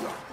Yeah.